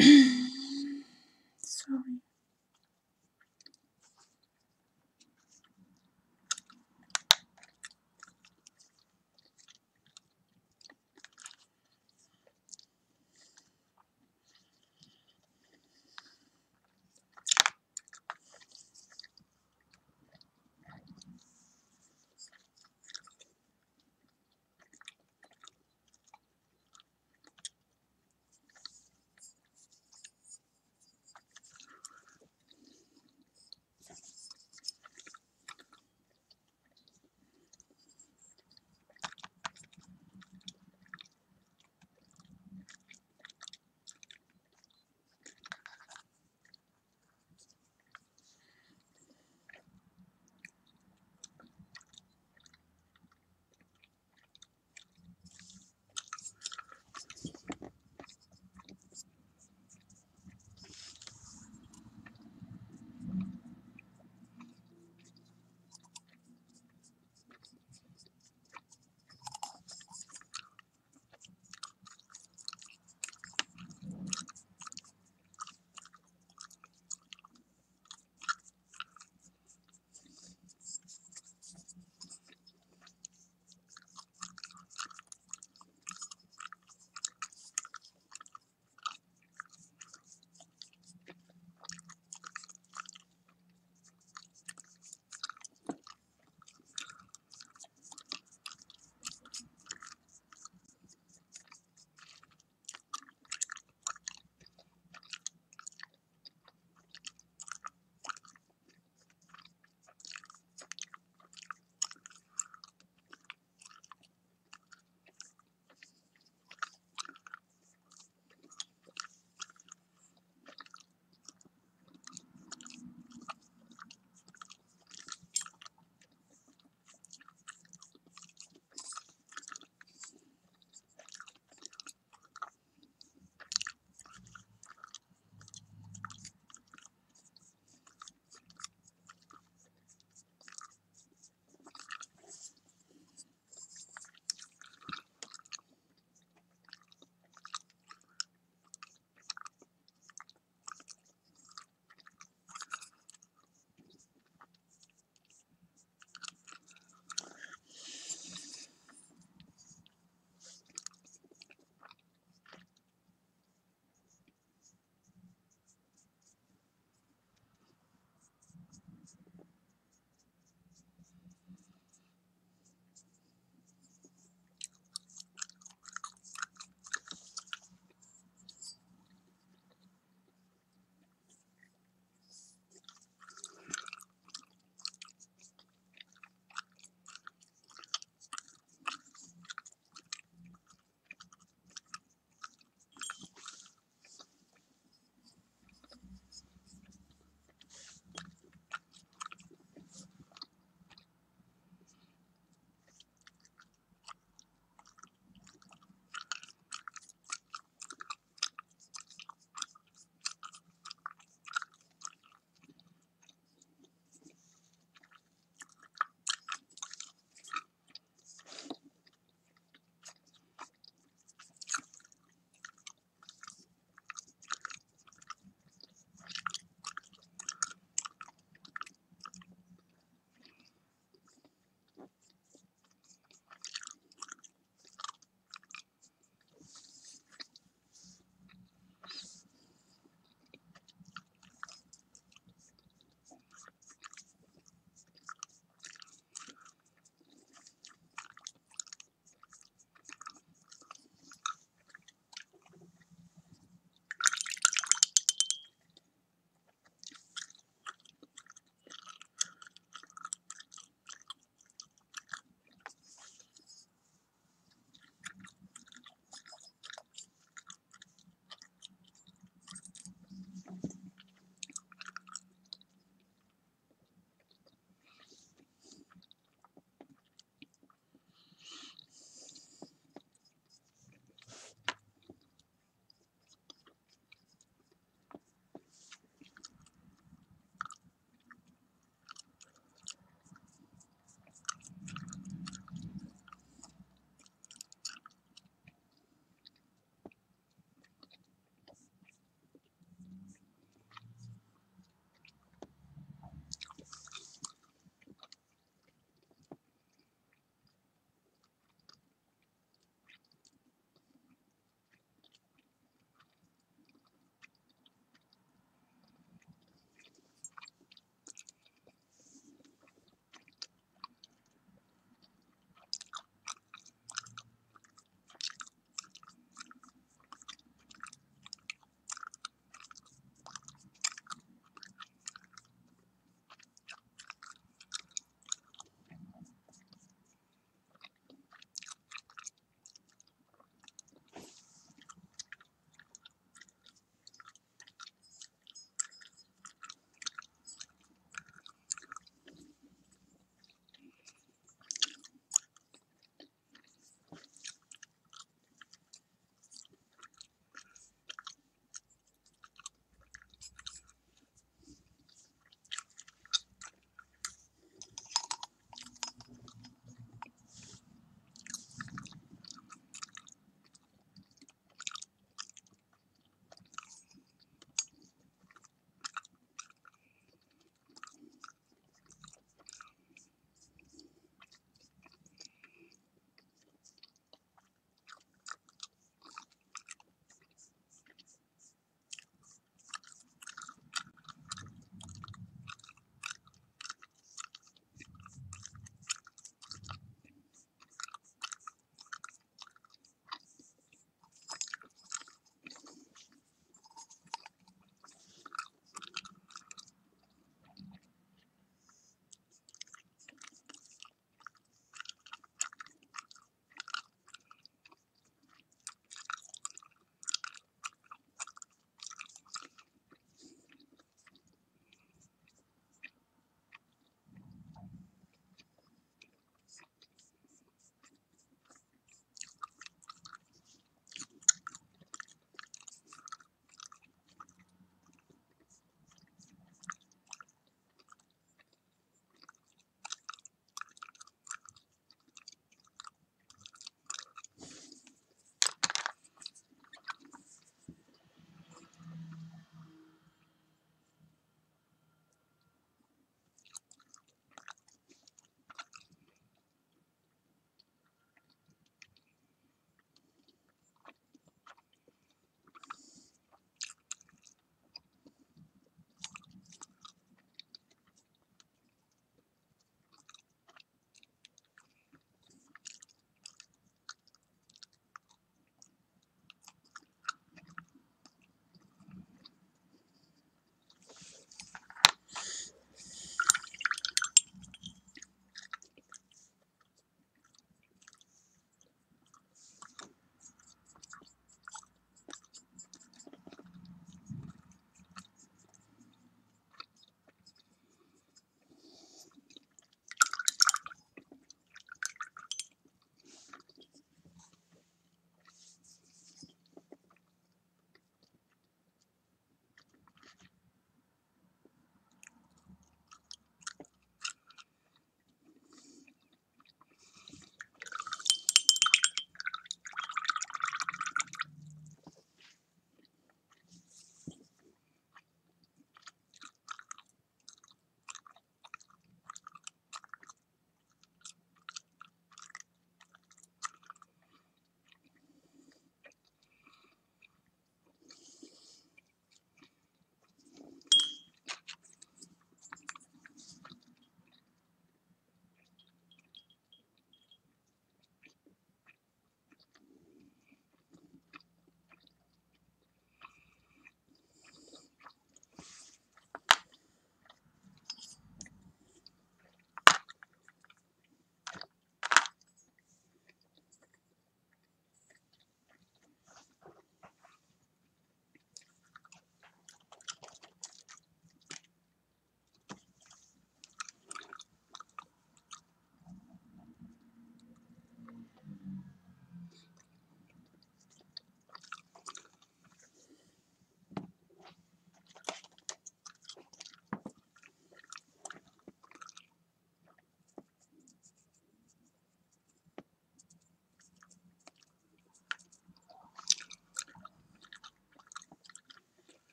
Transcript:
Yeah.